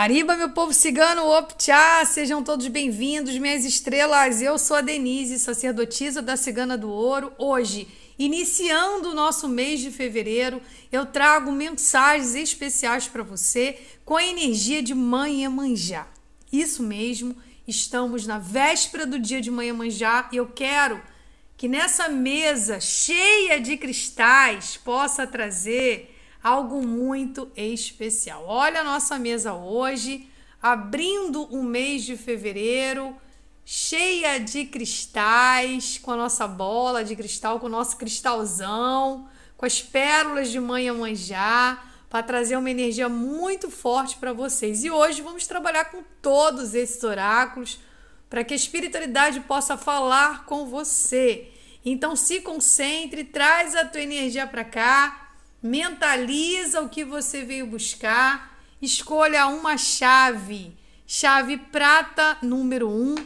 Ariba, meu povo cigano, optcha, sejam todos bem-vindos, minhas estrelas. Eu sou a Denise, sacerdotisa da Cigana do Ouro. Hoje, iniciando o nosso mês de fevereiro, eu trago mensagens especiais para você com a energia de Mãe Emanjá. Isso mesmo, estamos na véspera do dia de Mãe Emanjá e eu quero que nessa mesa cheia de cristais possa trazer algo muito especial. Olha a nossa mesa hoje, abrindo o mês de fevereiro, cheia de cristais, com a nossa bola de cristal, com o nosso cristalzão, com as pérolas de manhã manjá, para trazer uma energia muito forte para vocês. E hoje vamos trabalhar com todos esses oráculos para que a espiritualidade possa falar com você. Então se concentre, traz a tua energia para cá mentaliza o que você veio buscar, escolha uma chave, chave prata número 1, um,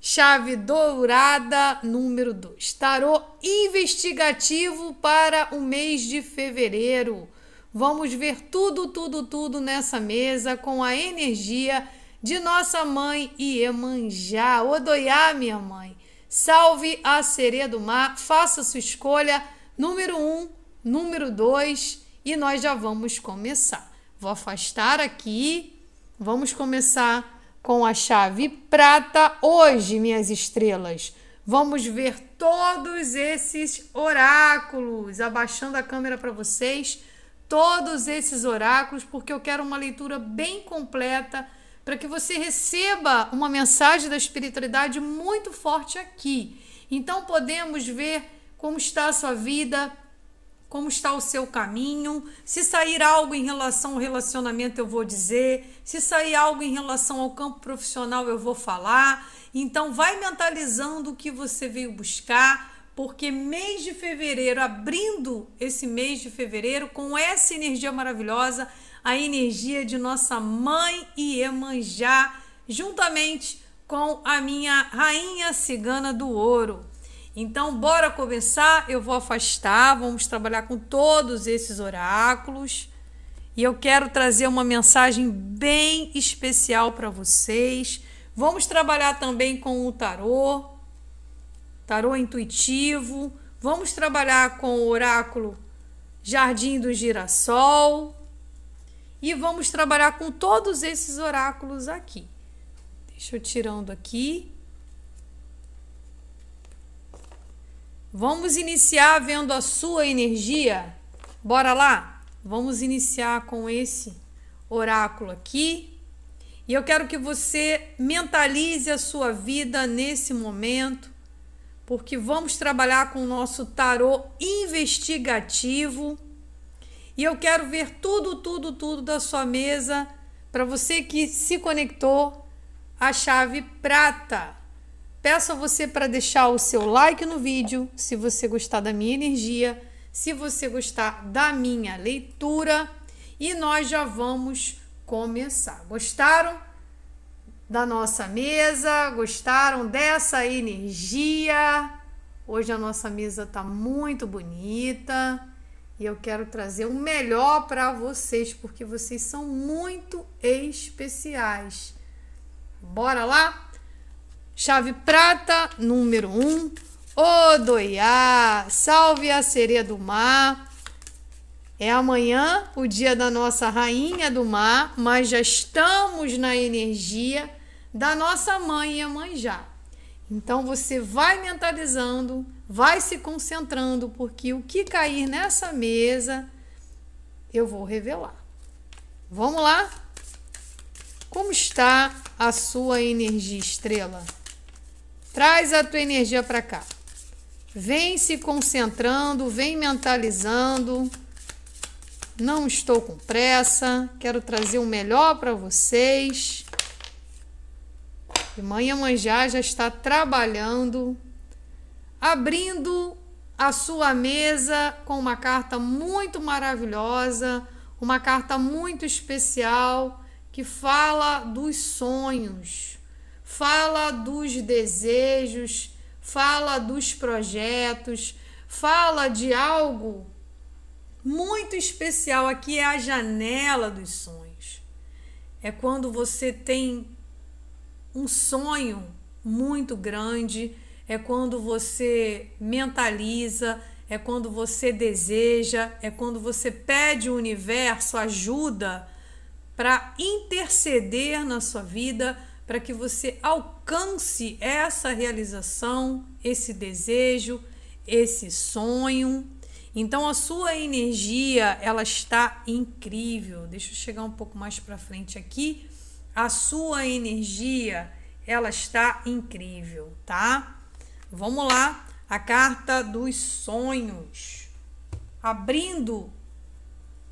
chave dourada número 2. Tarô investigativo para o mês de fevereiro. Vamos ver tudo, tudo, tudo nessa mesa com a energia de nossa mãe Iemanjá. Odoiá, minha mãe. Salve a sereia do mar. Faça sua escolha. Número 1, um, número 2 e nós já vamos começar. Vou afastar aqui. Vamos começar com a chave prata hoje, minhas estrelas. Vamos ver todos esses oráculos, abaixando a câmera para vocês, todos esses oráculos, porque eu quero uma leitura bem completa para que você receba uma mensagem da espiritualidade muito forte aqui. Então podemos ver como está a sua vida, como está o seu caminho. Se sair algo em relação ao relacionamento, eu vou dizer. Se sair algo em relação ao campo profissional, eu vou falar. Então, vai mentalizando o que você veio buscar, porque mês de fevereiro, abrindo esse mês de fevereiro com essa energia maravilhosa, a energia de nossa mãe Iemanjá, juntamente com a minha rainha cigana do ouro. Então, bora começar. Eu vou afastar, vamos trabalhar com todos esses oráculos. E eu quero trazer uma mensagem bem especial para vocês. Vamos trabalhar também com o tarô, tarô intuitivo. Vamos trabalhar com o oráculo Jardim do Girassol. E vamos trabalhar com todos esses oráculos aqui. Deixa eu tirando aqui. Vamos iniciar vendo a sua energia? Bora lá? Vamos iniciar com esse oráculo aqui. E eu quero que você mentalize a sua vida nesse momento, porque vamos trabalhar com o nosso tarô investigativo. E eu quero ver tudo, tudo, tudo da sua mesa para você que se conectou a chave prata. Peço a você para deixar o seu like no vídeo, se você gostar da minha energia, se você gostar da minha leitura, e nós já vamos começar. Gostaram da nossa mesa? Gostaram dessa energia? Hoje a nossa mesa está muito bonita e eu quero trazer o melhor para vocês porque vocês são muito especiais. Bora lá? Chave prata, número 1. Um. Odoiá, salve a sereia do mar. É amanhã o dia da nossa rainha do mar, mas já estamos na energia da nossa mãe Iemanjá. Então você vai mentalizando, vai se concentrando, porque o que cair nessa mesa eu vou revelar. Vamos lá? Como está a sua energia estrela? Traz a tua energia para cá. Vem se concentrando, vem mentalizando. Não estou com pressa, quero trazer o melhor para vocês. E mãe Manjá já está trabalhando, abrindo a sua mesa com uma carta muito maravilhosa, uma carta muito especial que fala dos sonhos fala dos desejos, fala dos projetos, fala de algo muito especial. Aqui é a janela dos sonhos. é quando você tem um sonho muito grande, é quando você mentaliza, é quando você deseja, é quando você pede o universo ajuda para interceder na sua vida, para que você alcance essa realização, esse desejo, esse sonho. Então a sua energia, ela está incrível. Deixa eu chegar um pouco mais para frente aqui. A sua energia, ela está incrível, tá? Vamos lá, a carta dos sonhos. Abrindo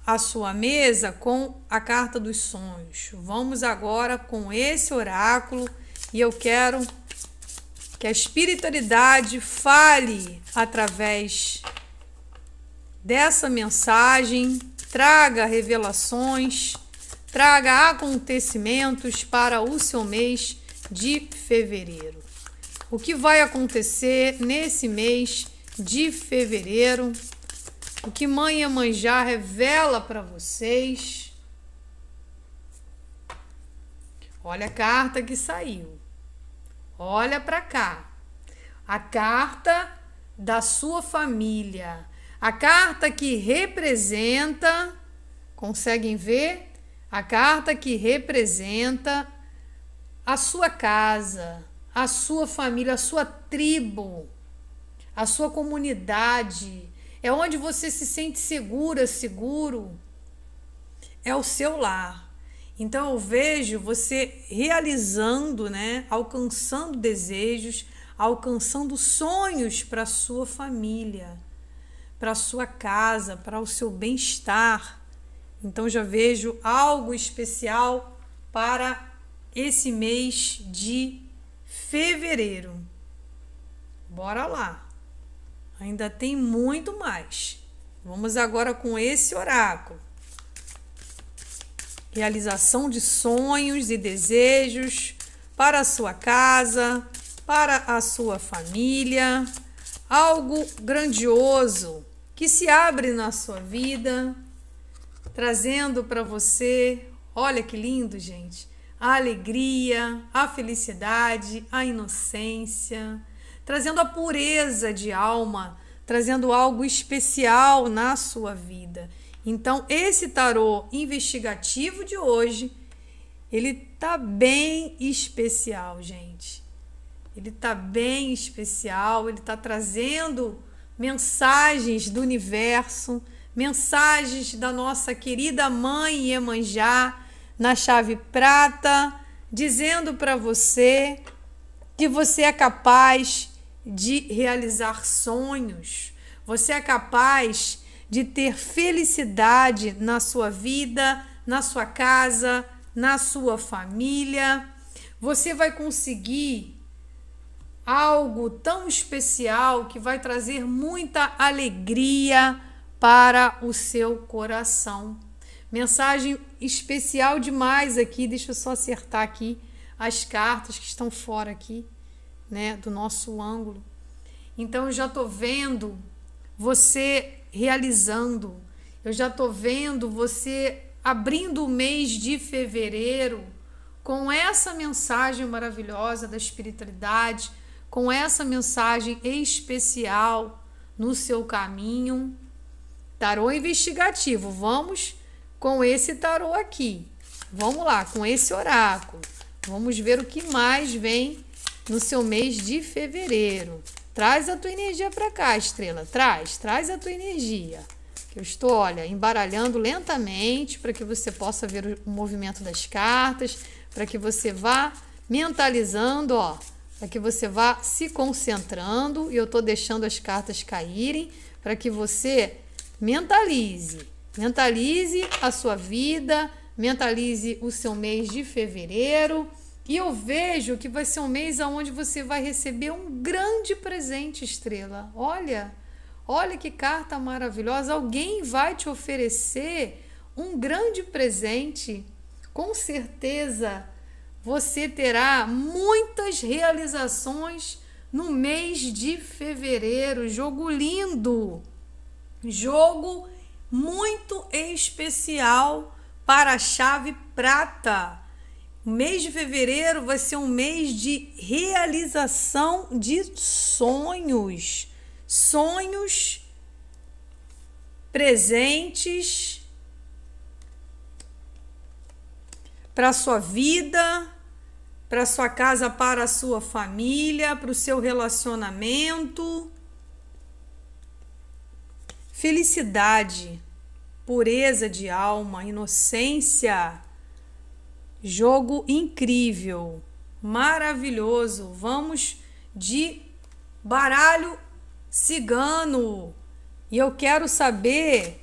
a sua mesa com a carta dos sonhos. Vamos agora com esse oráculo e eu quero que a espiritualidade fale através dessa mensagem, traga revelações, traga acontecimentos para o seu mês de fevereiro. O que vai acontecer nesse mês de fevereiro? O que Mãe Iemanjá revela para vocês? Olha a carta que saiu. Olha para cá. A carta da sua família a carta que representa, conseguem ver? A carta que representa a sua casa, a sua família, a sua tribo, a sua comunidade. É onde você se sente segura, seguro. É o seu lar. Então eu vejo você realizando, né, alcançando desejos, alcançando sonhos para sua família para sua casa, para o seu bem-estar. Então já vejo algo especial para esse mês de fevereiro. Bora lá. Ainda tem muito mais. Vamos agora com esse oráculo. Realização de sonhos e desejos para a sua casa, para a sua família. Algo grandioso que se abre na sua vida, trazendo para você, olha que lindo, gente, a alegria, a felicidade, a inocência, trazendo a pureza de alma, trazendo algo especial na sua vida. Então, esse tarô investigativo de hoje, ele tá bem especial, gente. Ele tá bem especial, ele tá trazendo mensagens do universo, mensagens da nossa querida mãe Iemanjá na chave prata, dizendo para você que você é capaz de realizar sonhos, você é capaz de ter felicidade na sua vida, na sua casa, na sua família. Você vai conseguir algo tão especial que vai trazer muita alegria para o seu coração. Mensagem especial demais aqui, deixa eu só acertar aqui as cartas que estão fora aqui, né, do nosso ângulo. Então eu já tô vendo você realizando. Eu já tô vendo você abrindo o mês de fevereiro com essa mensagem maravilhosa da espiritualidade, com essa mensagem especial no seu caminho. Tarô investigativo. Vamos com esse tarô aqui. Vamos lá, com esse oráculo. Vamos ver o que mais vem no seu mês de fevereiro. Traz a tua energia para cá, estrela. Traz, traz a tua energia. Que eu estou, olha, embaralhando lentamente para que você possa ver o movimento das cartas, para que você vá mentalizando, ó, para que você vá se concentrando e eu estou deixando as cartas caírem para que você mentalize, mentalize a sua vida, mentalize o seu mês de fevereiro. E eu vejo que vai ser um mês onde você vai receber um grande presente, estrela. Olha, olha que carta maravilhosa. Alguém vai te oferecer um grande presente. Com certeza você terá muitas realizações no mês de fevereiro. Jogo lindo! Jogo muito especial para a chave prata. O mês de fevereiro vai ser um mês de realização de sonhos. Sonhos presentes para sua vida, para sua casa, para a sua família, para o seu relacionamento. Felicidade, pureza de alma, inocência. Jogo incrível, maravilhoso. Vamos de baralho cigano. E eu quero saber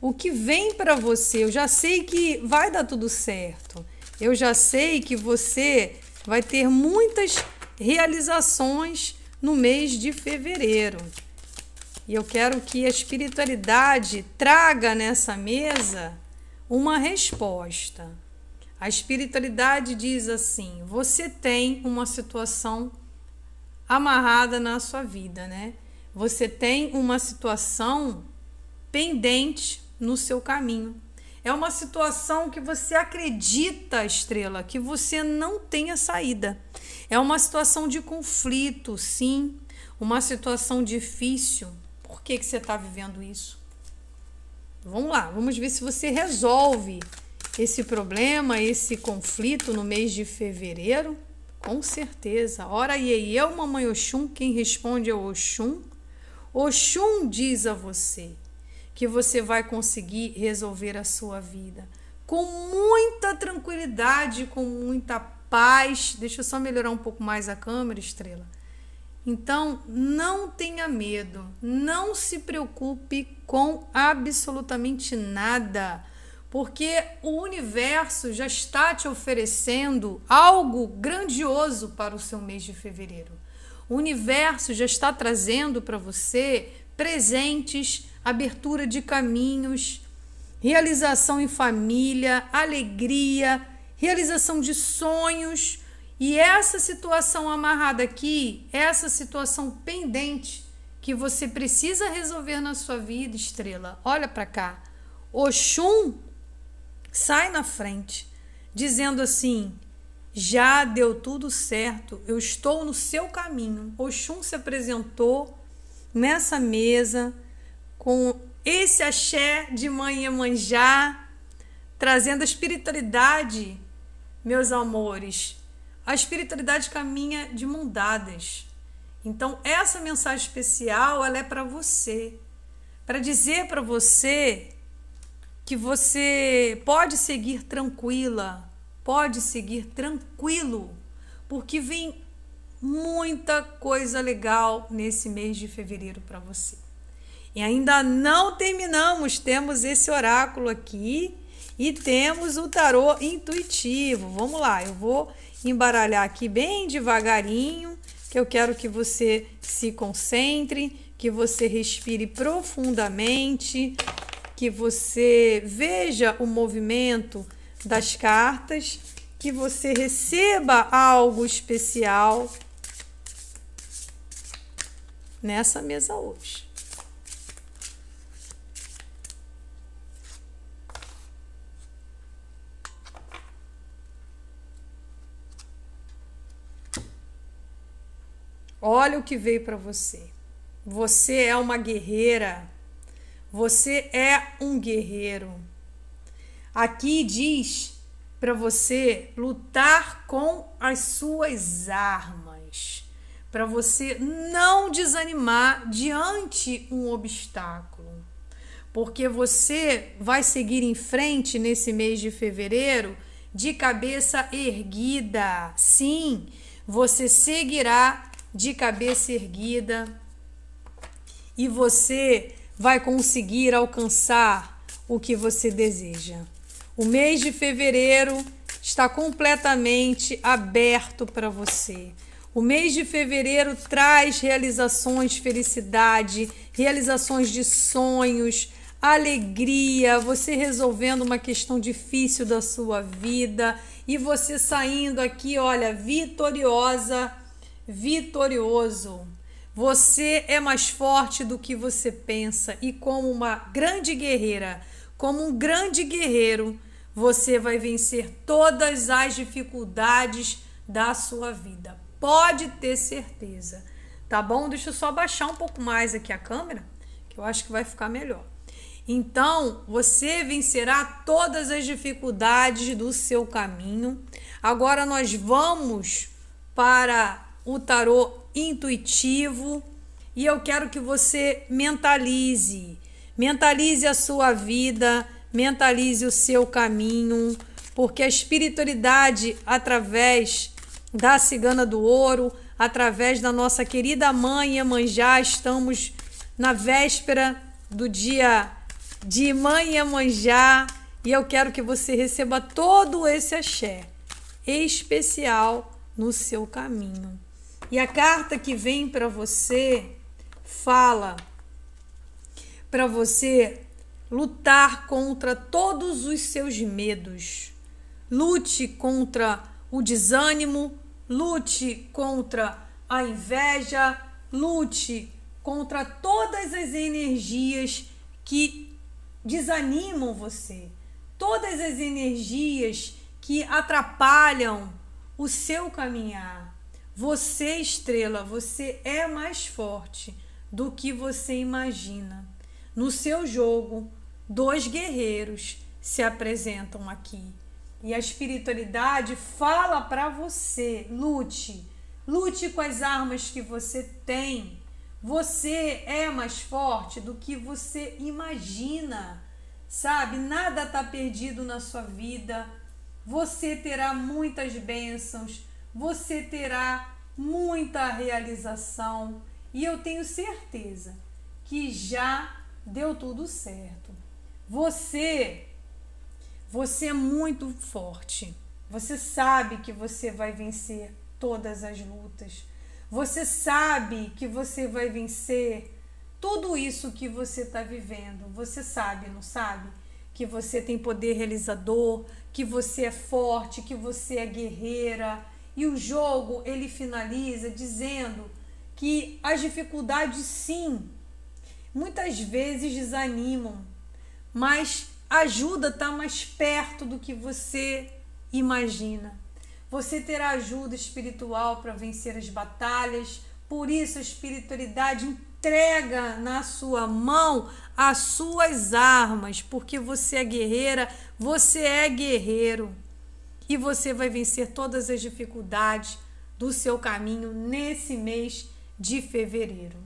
o que vem para você. Eu já sei que vai dar tudo certo. Eu já sei que você vai ter muitas realizações no mês de fevereiro. E eu quero que a espiritualidade traga nessa mesa uma resposta. A espiritualidade diz assim: você tem uma situação amarrada na sua vida, né? Você tem uma situação pendente no seu caminho. É uma situação que você acredita, estrela, que você não tenha saída. É uma situação de conflito, sim. Uma situação difícil. Por que, que você está vivendo isso? Vamos lá, vamos ver se você resolve esse problema, esse conflito no mês de fevereiro. Com certeza. Ora, e eu, mamãe Oxum, quem responde é o Oxum. Oxum diz a você que você vai conseguir resolver a sua vida com muita tranquilidade, com muita paz. Deixa eu só melhorar um pouco mais a câmera, estrela. Então, não tenha medo, não se preocupe com absolutamente nada, porque o universo já está te oferecendo algo grandioso para o seu mês de fevereiro. O universo já está trazendo para você presentes, abertura de caminhos, realização em família, alegria, realização de sonhos. E essa situação amarrada aqui, essa situação pendente que você precisa resolver na sua vida, estrela, olha para cá. Oxum sai na frente, dizendo assim: já deu tudo certo, eu estou no seu caminho. Oxum se apresentou nessa mesa com esse axé de mãe Iemanjá, trazendo a espiritualidade, meus amores. A espiritualidade caminha de mão dadas. Então, essa mensagem especial, ela é para você. Para dizer para você que você pode seguir tranquila, pode seguir tranquilo, porque vem muita coisa legal nesse mês de fevereiro para você. E ainda não terminamos, temos esse oráculo aqui e temos o tarô intuitivo. Vamos lá, eu vou embaralhar aqui bem devagarinho, que eu quero que você se concentre, que você respire profundamente, que você veja o movimento das cartas, que você receba algo especial nessa mesa hoje. Olha o que veio para você. Você é uma guerreira. Você é um guerreiro. Aqui diz para você lutar com as suas armas, para você não desanimar diante um obstáculo, porque você vai seguir em frente nesse mês de fevereiro de cabeça erguida. Sim, você seguirá de cabeça erguida e você vai conseguir alcançar o que você deseja. O mês de fevereiro está completamente aberto para você. O mês de fevereiro traz realizações, felicidade, realizações de sonhos, alegria, você resolvendo uma questão difícil da sua vida e você saindo aqui, olha, vitoriosa, vitorioso. Você é mais forte do que você pensa e como uma grande guerreira, como um grande guerreiro, você vai vencer todas as dificuldades da sua vida. Pode ter certeza. Tá bom? Deixa eu só baixar um pouco mais aqui a câmera, que eu acho que vai ficar melhor. Então, você vencerá todas as dificuldades do seu caminho. Agora nós vamos para o tarô intuitivo e eu quero que você mentalize, mentalize a sua vida, mentalize o seu caminho, porque a espiritualidade através da cigana do ouro, através da nossa querida mãe Iemanjá, estamos na véspera do dia de Mãe Iemanjá e eu quero que você receba todo esse axé especial no seu caminho. E a carta que vem para você fala para você lutar contra todos os seus medos. Lute contra o desânimo, lute contra a inveja, lute contra todas as energias que desanimam você, todas as energias que atrapalham o seu caminhar. Você, estrela, você é mais forte do que você imagina. No seu jogo, dois guerreiros se apresentam aqui. E a espiritualidade fala para você: lute, lute com as armas que você tem. Você é mais forte do que você imagina. Sabe? Nada está perdido na sua vida. Você terá muitas bênçãos, você terá muita realização e eu tenho certeza que já deu tudo certo. Você, você é muito forte. Você sabe que você vai vencer todas as lutas. Você sabe que você vai vencer tudo isso que você está vivendo. Você sabe, não sabe? Que você tem poder realizador, que você é forte, que você é guerreira. E o jogo ele finaliza dizendo que as dificuldades, sim, muitas vezes desanimam, mas ajuda está mais perto do que você imagina. Você terá ajuda espiritual para vencer as batalhas, por isso a espiritualidade entrega na sua mão as suas armas, porque você é guerreira, você é guerreiro. E você vai vencer todas as dificuldades do seu caminho nesse mês de fevereiro.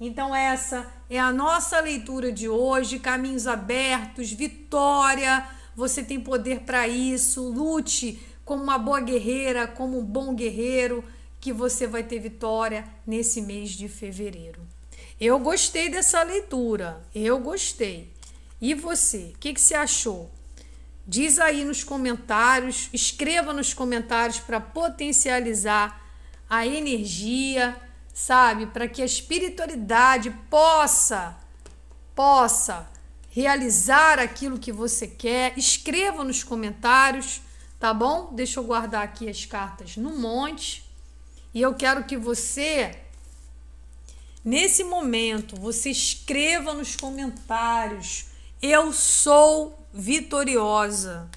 Então, essa é a nossa leitura de hoje. Caminhos abertos, vitória. Você tem poder para isso. Lute como uma boa guerreira, como um bom guerreiro, que você vai ter vitória nesse mês de fevereiro. Eu gostei dessa leitura. Eu gostei. E você? O que, que você achou? Diz aí nos comentários, escreva nos comentários para potencializar a energia sabe? Para que a espiritualidade possa, possa realizar aquilo que você quer. Escreva nos comentários, tá bom? Deixa eu guardar aqui as cartas no monte. E eu quero que você, nesse momento, você escreva nos comentários: Eu sou vitoriosa.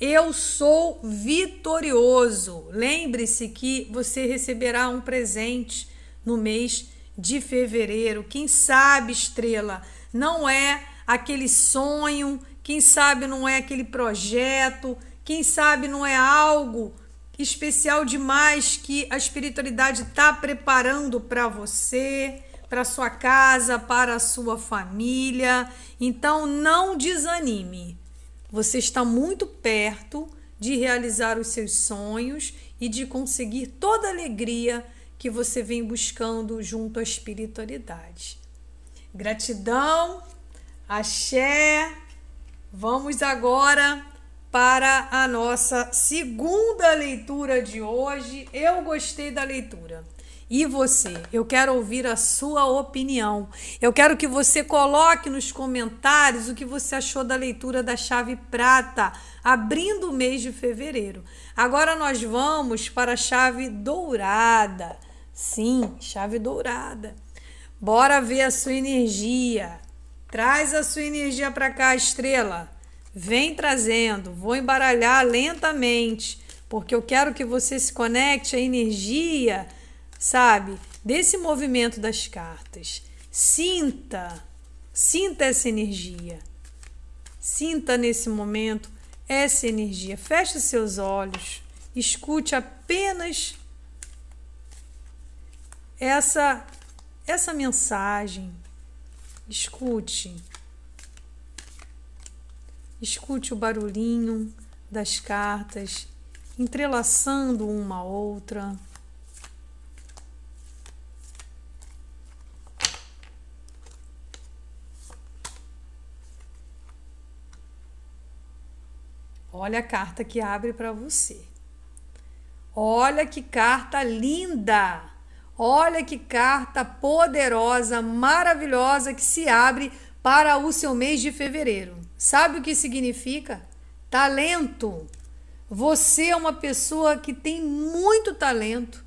Eu sou vitorioso. Lembre-se que você receberá um presente no mês de fevereiro. Quem sabe, estrela, não é aquele sonho, quem sabe não é aquele projeto, quem sabe não é algo especial demais que a espiritualidade está preparando para você, para sua casa, para a sua família. Então não desanime. Você está muito perto de realizar os seus sonhos e de conseguir toda a alegria que você vem buscando junto à espiritualidade. Gratidão, axé. Vamos agora para a nossa segunda leitura de hoje. Eu gostei da leitura. E você? Eu quero ouvir a sua opinião. Eu quero que você coloque nos comentários o que você achou da leitura da chave prata, abrindo o mês de fevereiro. Agora nós vamos para a chave dourada. Sim, chave dourada. Bora ver a sua energia. Traz a sua energia para cá, estrela. Vem trazendo, vou embaralhar lentamente, porque eu quero que você se conecte à energia, sabe, desse movimento das cartas. Sinta, sinta essa energia. Sinta nesse momento essa energia. Feche seus olhos, escute apenas essa essa mensagem. Escute. Escute o barulhinho das cartas entrelaçando uma a outra. Olha a carta que abre para você. Olha que carta linda! Olha que carta poderosa, maravilhosa que se abre para o seu mês de fevereiro. Sabe o que significa? Talento. Você é uma pessoa que tem muito talento.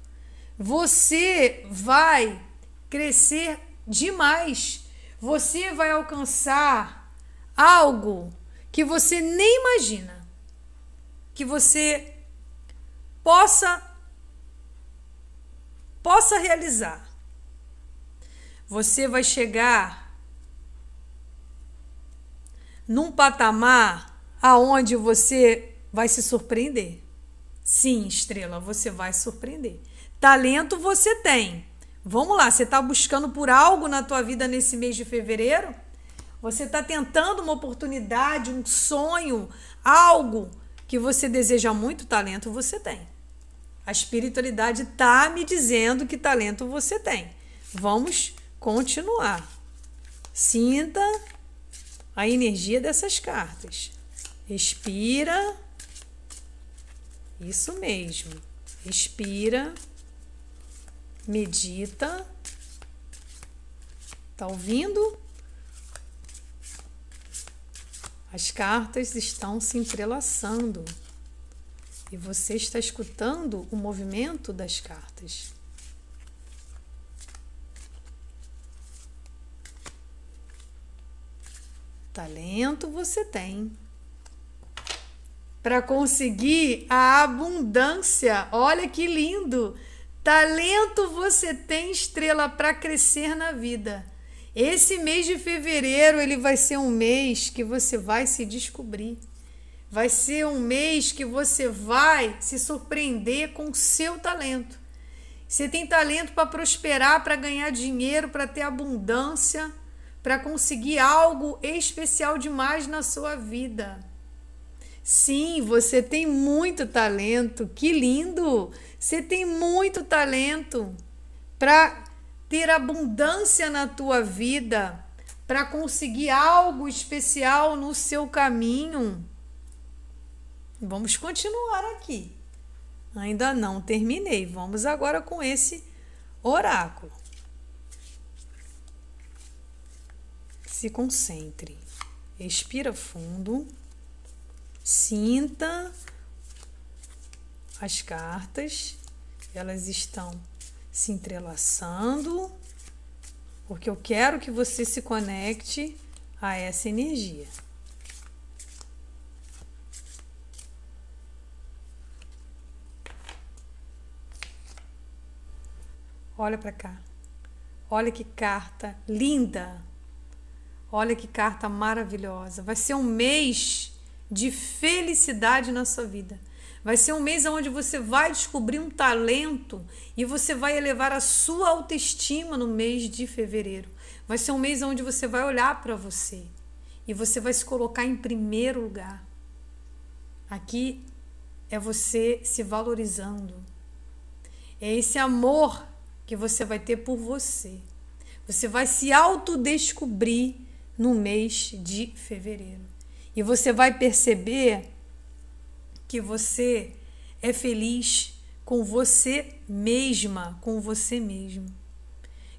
Você vai crescer demais. Você vai alcançar algo que você nem imagina. Que você possa possa realizar. Você vai chegar num patamar aonde você vai se surpreender. Sim, estrela, você vai surpreender. Talento você tem. Vamos lá, você está buscando por algo na tua vida nesse mês de fevereiro? Você está tentando uma oportunidade, um sonho, algo que você deseja muito talento, você tem. A espiritualidade está me dizendo que talento você tem. Vamos continuar. Sinta a energia dessas cartas. Respira. Isso mesmo. Respira. Medita. Tá ouvindo? As cartas estão se entrelaçando e você está escutando o movimento das cartas. Talento você tem. Para conseguir a abundância. Olha que lindo! Talento você tem, estrela, para crescer na vida. Esse mês de fevereiro ele vai ser um mês que você vai se descobrir. Vai ser um mês que você vai se surpreender com o seu talento. Você tem talento para prosperar, para ganhar dinheiro, para ter abundância para conseguir algo especial demais na sua vida. Sim, você tem muito talento, que lindo! Você tem muito talento para ter abundância na tua vida, para conseguir algo especial no seu caminho. Vamos continuar aqui. Ainda não terminei. Vamos agora com esse oráculo. se concentre. Expira fundo. Sinta as cartas. Elas estão se entrelaçando, porque eu quero que você se conecte a essa energia. Olha para cá. Olha que carta linda. Olha que carta maravilhosa. Vai ser um mês de felicidade na sua vida. Vai ser um mês onde você vai descobrir um talento e você vai elevar a sua autoestima no mês de fevereiro. Vai ser um mês onde você vai olhar para você e você vai se colocar em primeiro lugar. Aqui é você se valorizando. É esse amor que você vai ter por você. Você vai se autodescobrir no mês de fevereiro. E você vai perceber que você é feliz com você mesma, com você mesmo.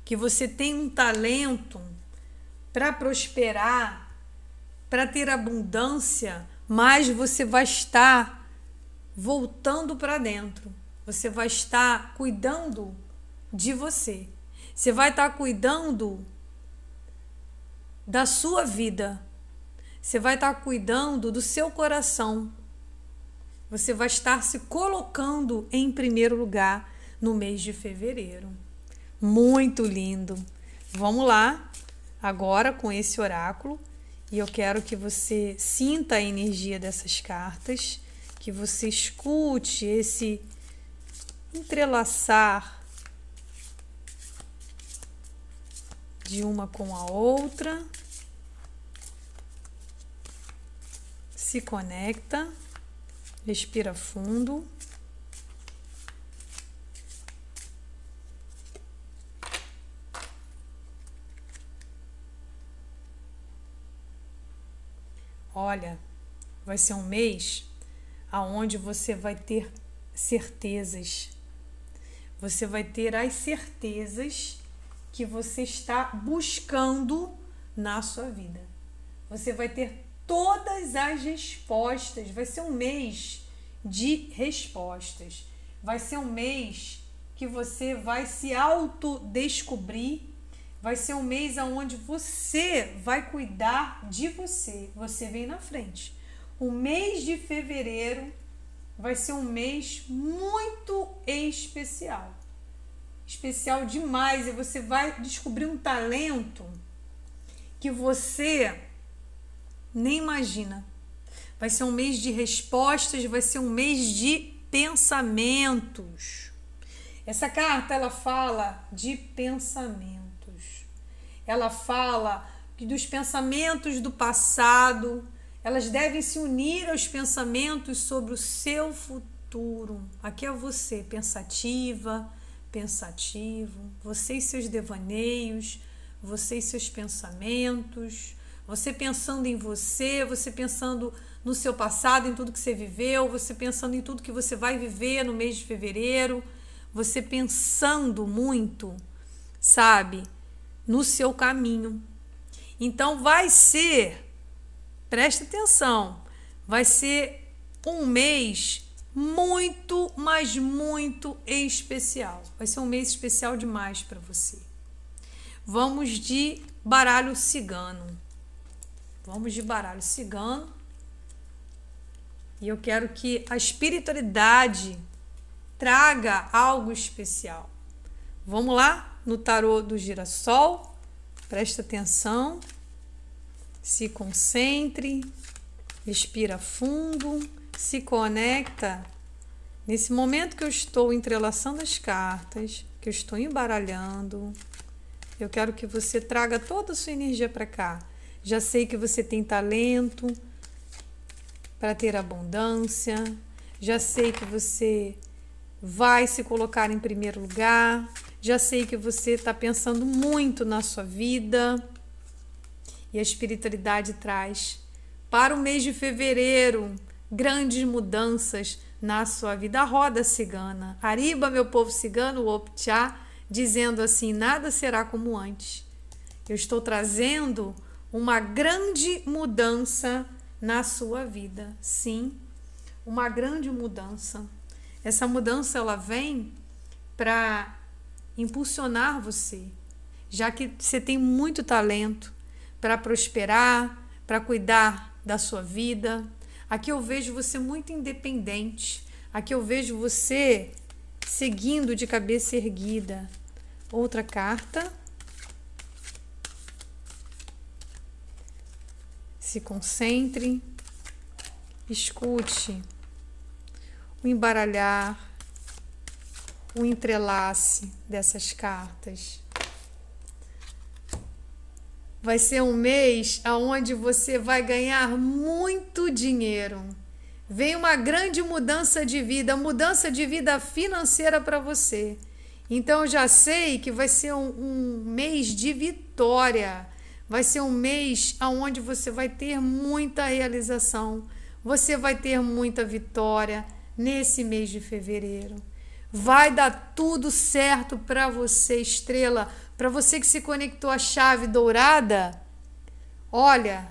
Que você tem um talento para prosperar, para ter abundância, mas você vai estar voltando para dentro. Você vai estar cuidando de você. Você vai estar cuidando da sua vida. Você vai estar cuidando do seu coração. Você vai estar se colocando em primeiro lugar no mês de fevereiro. Muito lindo. Vamos lá, agora com esse oráculo, e eu quero que você sinta a energia dessas cartas, que você escute esse entrelaçar de uma com a outra. Se conecta, respira fundo. Olha, vai ser um mês aonde você vai ter certezas. Você vai ter as certezas que você está buscando na sua vida. Você vai ter todas as respostas. Vai ser um mês de respostas. Vai ser um mês que você vai se autodescobrir. Vai ser um mês onde você vai cuidar de você. Você vem na frente. O mês de fevereiro vai ser um mês muito especial especial demais e você vai descobrir um talento que você nem imagina. Vai ser um mês de respostas, vai ser um mês de pensamentos. Essa carta ela fala de pensamentos. Ela fala dos pensamentos do passado, elas devem se unir aos pensamentos sobre o seu futuro. Aqui é você, pensativa, pensativo, você e seus devaneios, você e seus pensamentos, você pensando em você, você pensando no seu passado, em tudo que você viveu, você pensando em tudo que você vai viver no mês de fevereiro, você pensando muito, sabe, no seu caminho. Então vai ser, presta atenção, vai ser um mês muito, mas muito especial. Vai ser um mês especial demais para você. Vamos de baralho cigano. Vamos de baralho cigano. E eu quero que a espiritualidade traga algo especial. Vamos lá no tarô do girassol. Presta atenção. Se concentre. Respira fundo se conecta nesse momento que eu estou entrelaçando as cartas, que eu estou embaralhando. Eu quero que você traga toda a sua energia para cá. Já sei que você tem talento para ter abundância. Já sei que você vai se colocar em primeiro lugar. Já sei que você está pensando muito na sua vida. E a espiritualidade traz para o mês de fevereiro grandes mudanças na sua vida. A roda cigana. Ariba, meu povo cigano, Optcha, dizendo assim: nada será como antes. Eu estou trazendo uma grande mudança na sua vida. Sim, uma grande mudança. Essa mudança ela vem para impulsionar você, já que você tem muito talento para prosperar, para cuidar da sua vida, Aqui eu vejo você muito independente. Aqui eu vejo você seguindo de cabeça erguida. Outra carta. Se concentre, escute o embaralhar, o entrelace dessas cartas. Vai ser um mês aonde você vai ganhar muito dinheiro. Vem uma grande mudança de vida, mudança de vida financeira para você. Então já sei que vai ser um, um, mês de vitória. Vai ser um mês aonde você vai ter muita realização. Você vai ter muita vitória nesse mês de fevereiro. Vai dar tudo certo para você, estrela. Para você que se conectou à chave dourada, olha,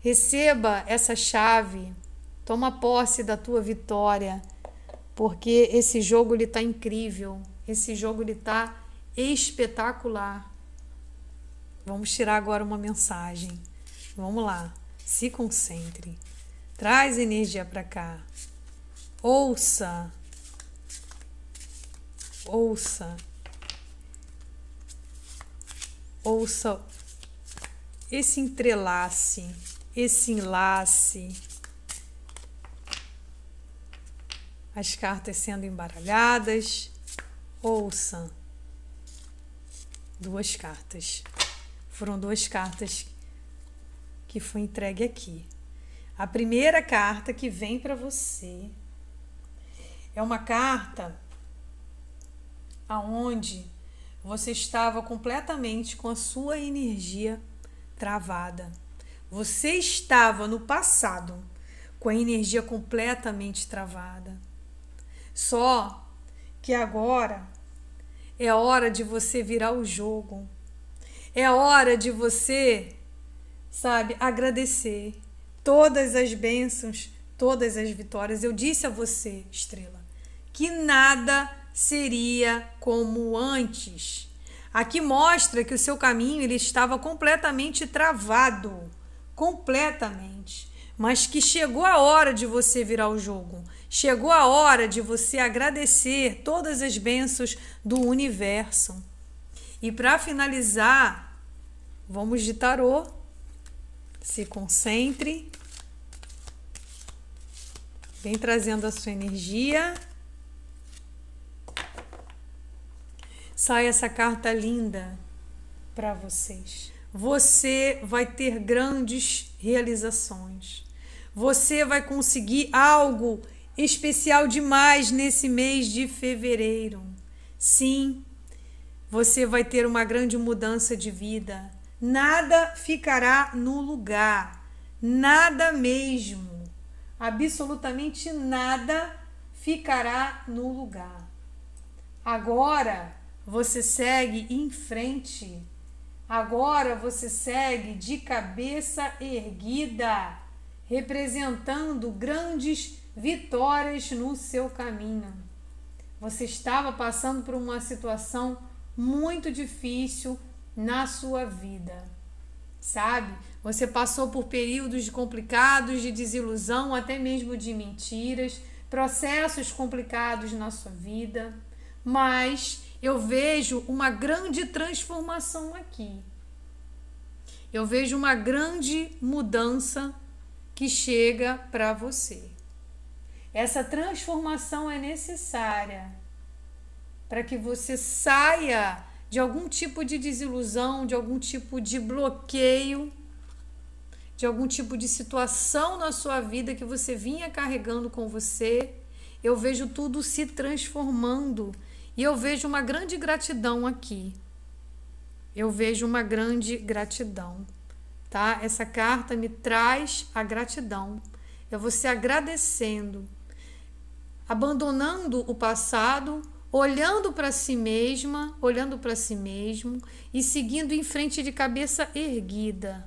receba essa chave. Toma posse da tua vitória, porque esse jogo ele tá incrível. Esse jogo ele tá espetacular. Vamos tirar agora uma mensagem. Vamos lá. Se concentre. Traz energia para cá. Ouça. Ouça. Ouça esse entrelace, esse enlace. As cartas sendo embaralhadas. Ouça. Duas cartas. Foram duas cartas que foi entregue aqui. A primeira carta que vem para você é uma carta aonde você estava completamente com a sua energia travada. Você estava no passado com a energia completamente travada. Só que agora é hora de você virar o jogo. É hora de você sabe, agradecer todas as bênçãos, todas as vitórias. Eu disse a você, estrela, que nada seria como antes. Aqui mostra que o seu caminho ele estava completamente travado, completamente, mas que chegou a hora de você virar o jogo. Chegou a hora de você agradecer todas as bênçãos do universo. E para finalizar, vamos de tarô se concentre. Vem trazendo a sua energia. Sai essa carta linda para vocês. Você vai ter grandes realizações. Você vai conseguir algo especial demais nesse mês de fevereiro. Sim, você vai ter uma grande mudança de vida nada ficará no lugar, nada mesmo, absolutamente nada ficará no lugar. Agora você segue em frente, agora você segue de cabeça erguida, representando grandes vitórias no seu caminho. Você estava passando por uma situação muito difícil na sua vida. Sabe? Você passou por períodos complicados de desilusão, até mesmo de mentiras, processos complicados na sua vida, mas eu vejo uma grande transformação aqui. Eu vejo uma grande mudança que chega para você. Essa transformação é necessária para que você saia de algum tipo de desilusão, de algum tipo de bloqueio, de algum tipo de situação na sua vida que você vinha carregando com você, eu vejo tudo se transformando e eu vejo uma grande gratidão aqui. Eu vejo uma grande gratidão, tá? Essa carta me traz a gratidão. É você agradecendo, abandonando o passado, olhando para si mesma, olhando para si mesmo e seguindo em frente de cabeça erguida.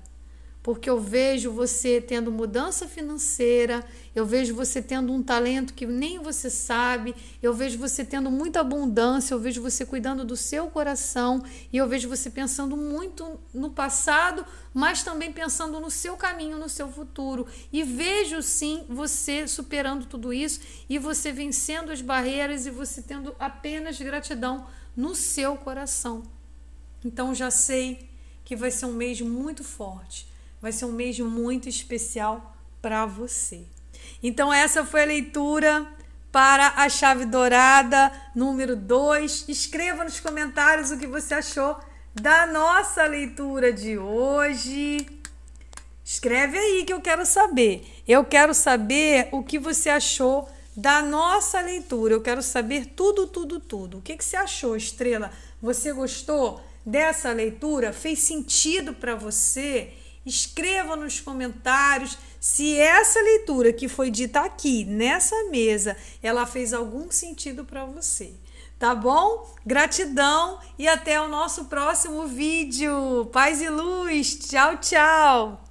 Porque eu vejo você tendo mudança financeira, eu vejo você tendo um talento que nem você sabe, eu vejo você tendo muita abundância, eu vejo você cuidando do seu coração e eu vejo você pensando muito no passado, mas também pensando no seu caminho, no seu futuro. E vejo sim você superando tudo isso e você vencendo as barreiras e você tendo apenas gratidão no seu coração. Então já sei que vai ser um mês muito forte vai ser um mês muito especial para você. Então, essa foi a leitura para a chave dourada número 2. Escreva nos comentários o que você achou da nossa leitura de hoje. Escreve aí que eu quero saber. Eu quero saber o que você achou da nossa leitura. Eu quero saber tudo, tudo, tudo. O que, que você achou, Estrela? Você gostou dessa leitura? Fez sentido para você? Escreva nos comentários se essa leitura que foi dita aqui nessa mesa, ela fez algum sentido para você. Tá bom? Gratidão e até o nosso próximo vídeo. Paz e luz. Tchau, tchau.